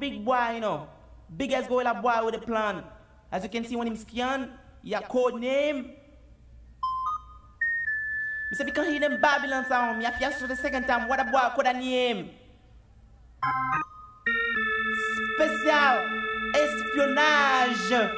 big boy, you know. Biggest gorilla boy with a plan. As you can see when him scan, your code name. Me say, because he them Babylon sound, me have to the second time, what a boy could a name. Special espionage.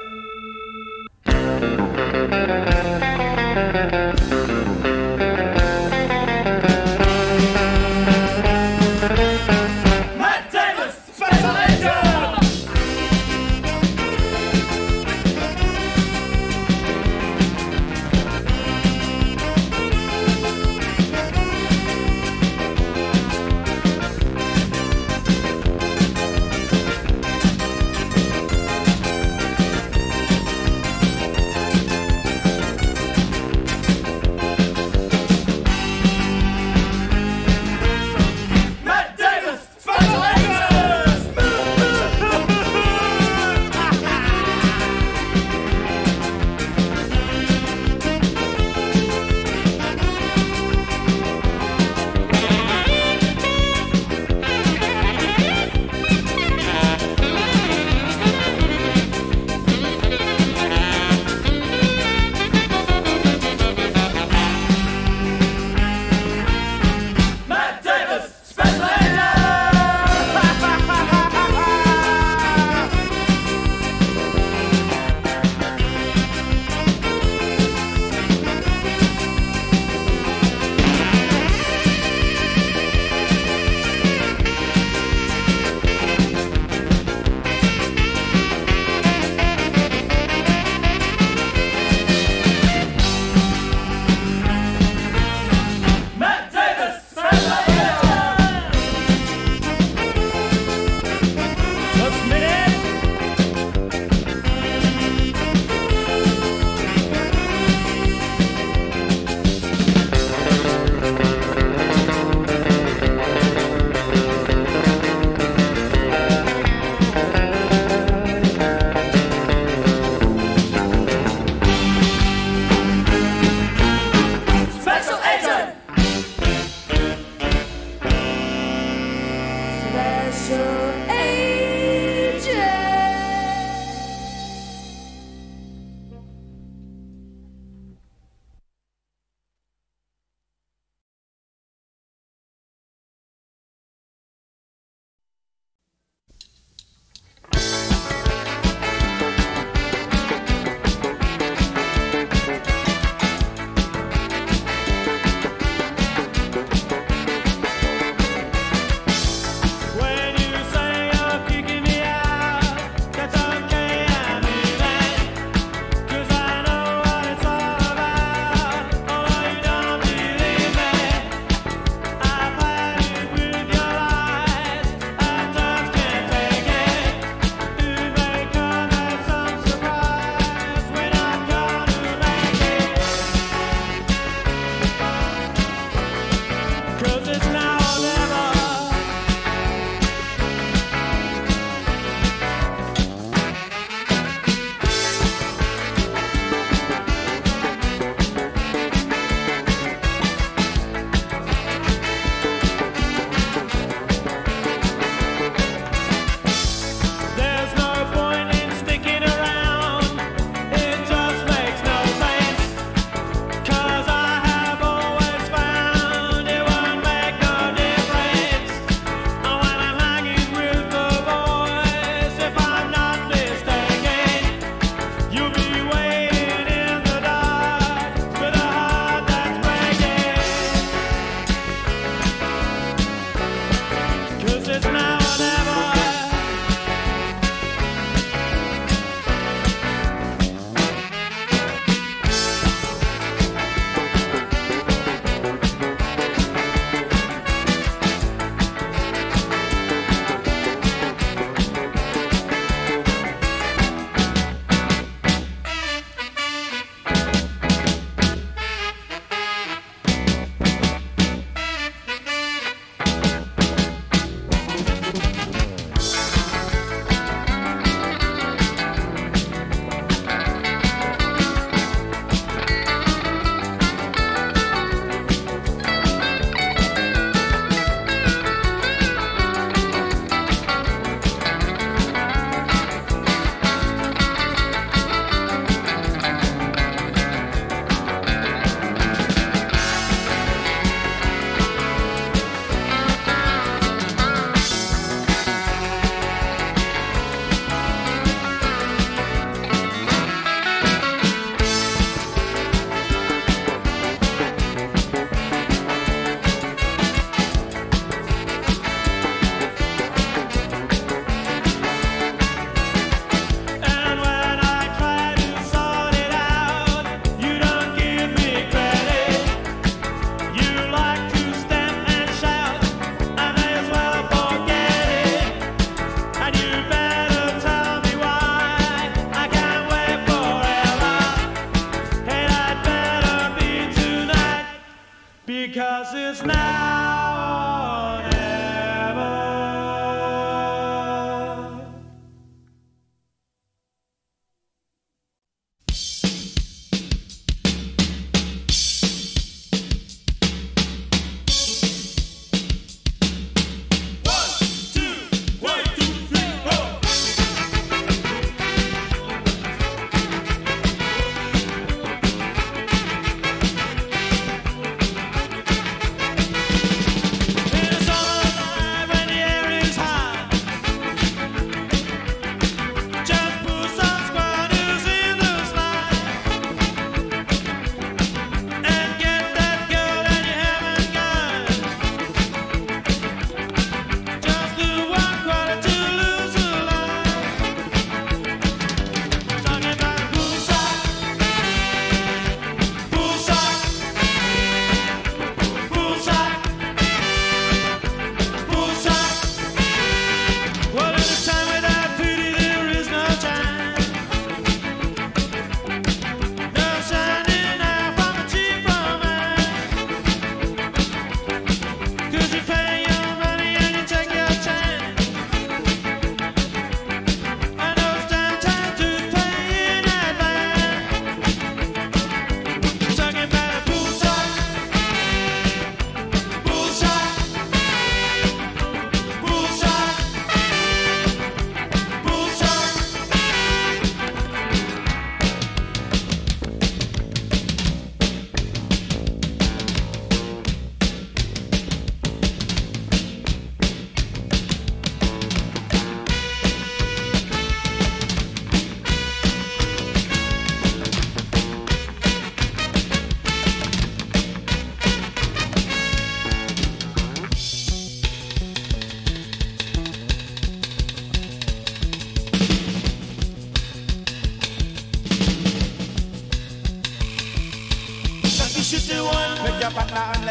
because it's now.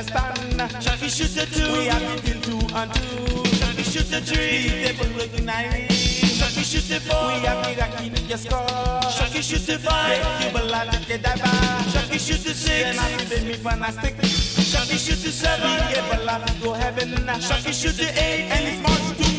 understand. We shoot a two, we have it in two and two. We shoot the three, they will recognize. Shocky shoot the four, we have it back in your score. Shocky shoot the five, you will have to get that back. Shocky shoot the six, and I'll be me fantastic. Shocky shoot the seven, you will have to go heaven. Shocky shoot the eight, and it's much too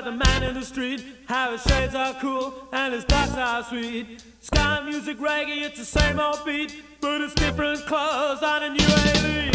the man in the street, how his shades are cool and his thoughts are sweet. Ska music reggae, it's the same old beat, but it's different clothes on a new AV.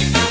Peace.